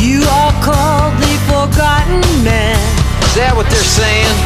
You are called the Forgotten Man. Is that what they're saying?